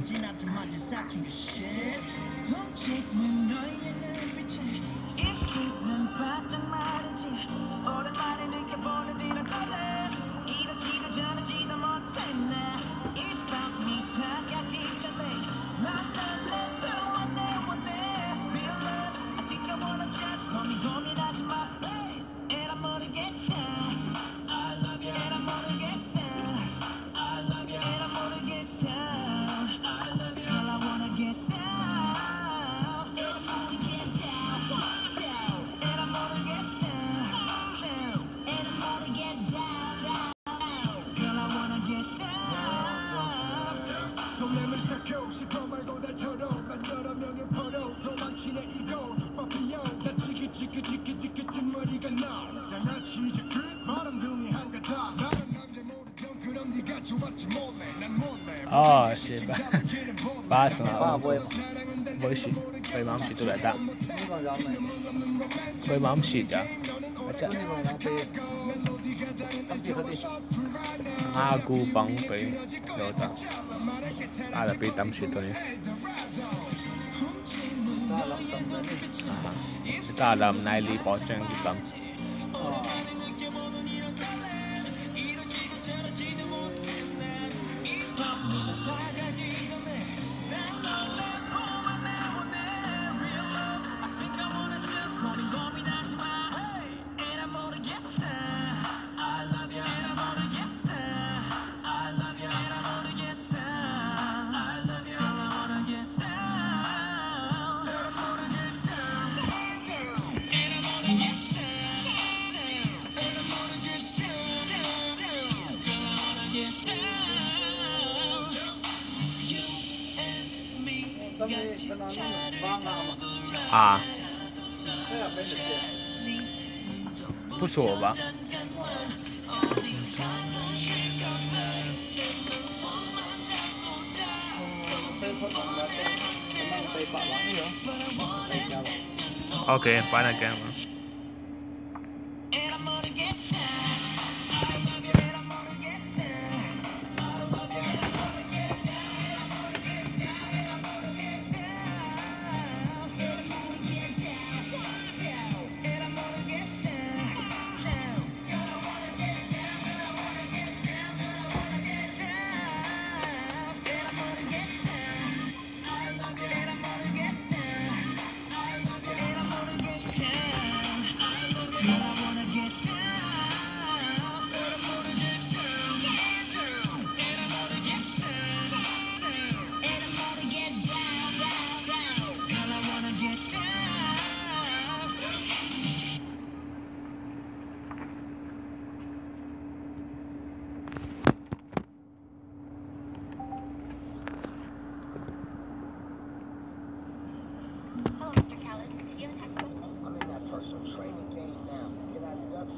I'm my shit. not Oh shit, bad. Bad song. Bad boy. Boy shit. Boy Kita alam kami. Kita alam, kita. 啊！不说吧。OK，把它改了。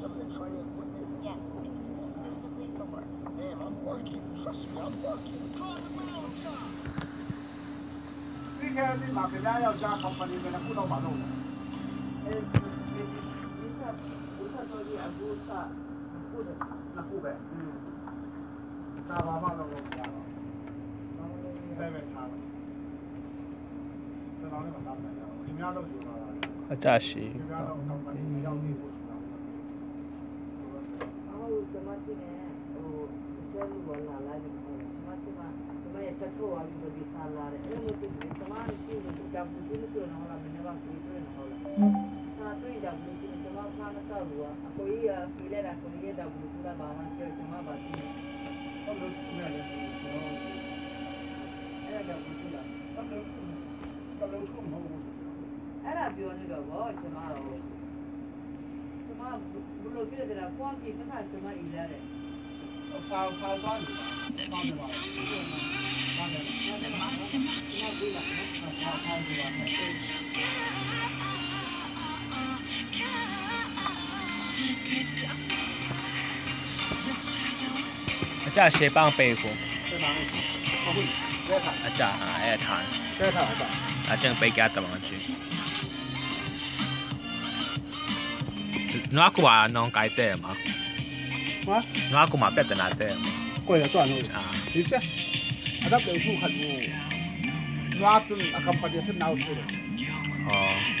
那天你马哥家要加糖粉，你给他不少馒头了。二十、三十、五十、五十多斤，五十、五十、五十，那后边，嗯，大包馒头都加了，后边也加了。这量挺大，你们家都几个啊？啊，这啊是。ဒီနဲ့ဟိုအရှက်လူပေါ်လာလိုက်တယ်ကျွန်မစမကျွန်မရချက်ထုတ်သွားပြီးတော့ဒီစားလာတယ်အဲ့လိုမျိုးဖြစ်ပြီးကျွန်မရှိနေတဲ့တပ်ကိုကျင်းလို့တော့လာမနေပါဘူးတော့နော်လားစားတွေ့တာဘူးကျွန်မဖားမတော့ဘူးအကိုကြီးကပြေးလိုက်တာကိုကြီးရတာဘူးကဘာမှပြောကျွန်မပါဘူးဟုတ်လို့ခုနကလည်းကျွန်တော်အဲ့ဒါကြောင့်ဘူးလားဟုတ်လို့ခုနကလည်းခုမဟုတ်ဘူးအဲ့ဒါပြောနေတော့ဗောကျွန်မဟို我啊，谁帮北湖？阿贾，阿阿谈。阿正北နွားကွာနောင်ကိုက်တဲ့မှာဟာနွားကွာပြဿနာတဲ့ကိုရတော့နော်အာဒီစအဒါပေမဲ့ခုခတ်ဘူးနွားတုံအကမ်ပဒေစနောက်ဘူးဩ